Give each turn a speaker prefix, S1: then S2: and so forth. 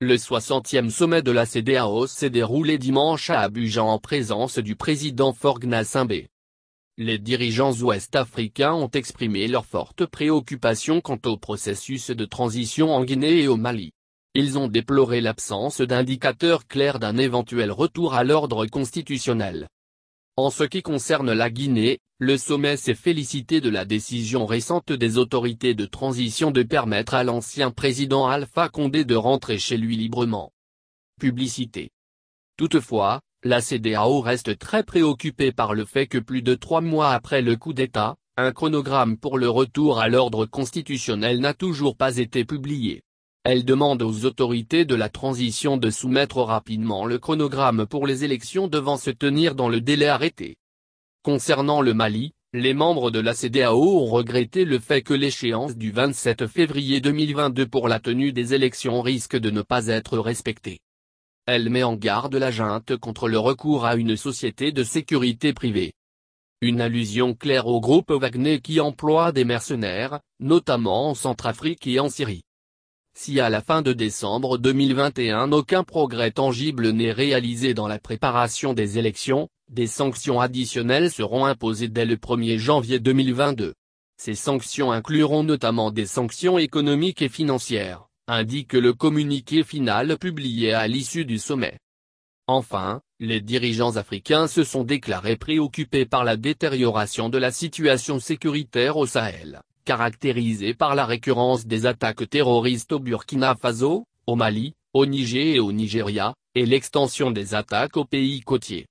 S1: Le 60e sommet de la CDAO s'est déroulé dimanche à Abuja en présence du président Forgna Simbé. Les dirigeants ouest-africains ont exprimé leur forte préoccupation quant au processus de transition en Guinée et au Mali. Ils ont déploré l'absence d'indicateurs clairs d'un éventuel retour à l'ordre constitutionnel. En ce qui concerne la Guinée, le sommet s'est félicité de la décision récente des autorités de transition de permettre à l'ancien président Alpha Condé de rentrer chez lui librement. Publicité. Toutefois, la CDAO reste très préoccupée par le fait que plus de trois mois après le coup d'État, un chronogramme pour le retour à l'ordre constitutionnel n'a toujours pas été publié. Elle demande aux autorités de la transition de soumettre rapidement le chronogramme pour les élections devant se tenir dans le délai arrêté. Concernant le Mali, les membres de la CDAO ont regretté le fait que l'échéance du 27 février 2022 pour la tenue des élections risque de ne pas être respectée. Elle met en garde la junte contre le recours à une société de sécurité privée. Une allusion claire au groupe Wagner qui emploie des mercenaires, notamment en Centrafrique et en Syrie. Si à la fin de décembre 2021 aucun progrès tangible n'est réalisé dans la préparation des élections, des sanctions additionnelles seront imposées dès le 1er janvier 2022. Ces sanctions incluront notamment des sanctions économiques et financières, indique le communiqué final publié à l'issue du sommet. Enfin, les dirigeants africains se sont déclarés préoccupés par la détérioration de la situation sécuritaire au Sahel, caractérisée par la récurrence des attaques terroristes au Burkina Faso, au Mali, au Niger et au Nigeria, et l'extension des attaques aux pays côtiers.